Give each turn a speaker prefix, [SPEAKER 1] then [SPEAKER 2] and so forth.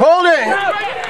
[SPEAKER 1] Hold it.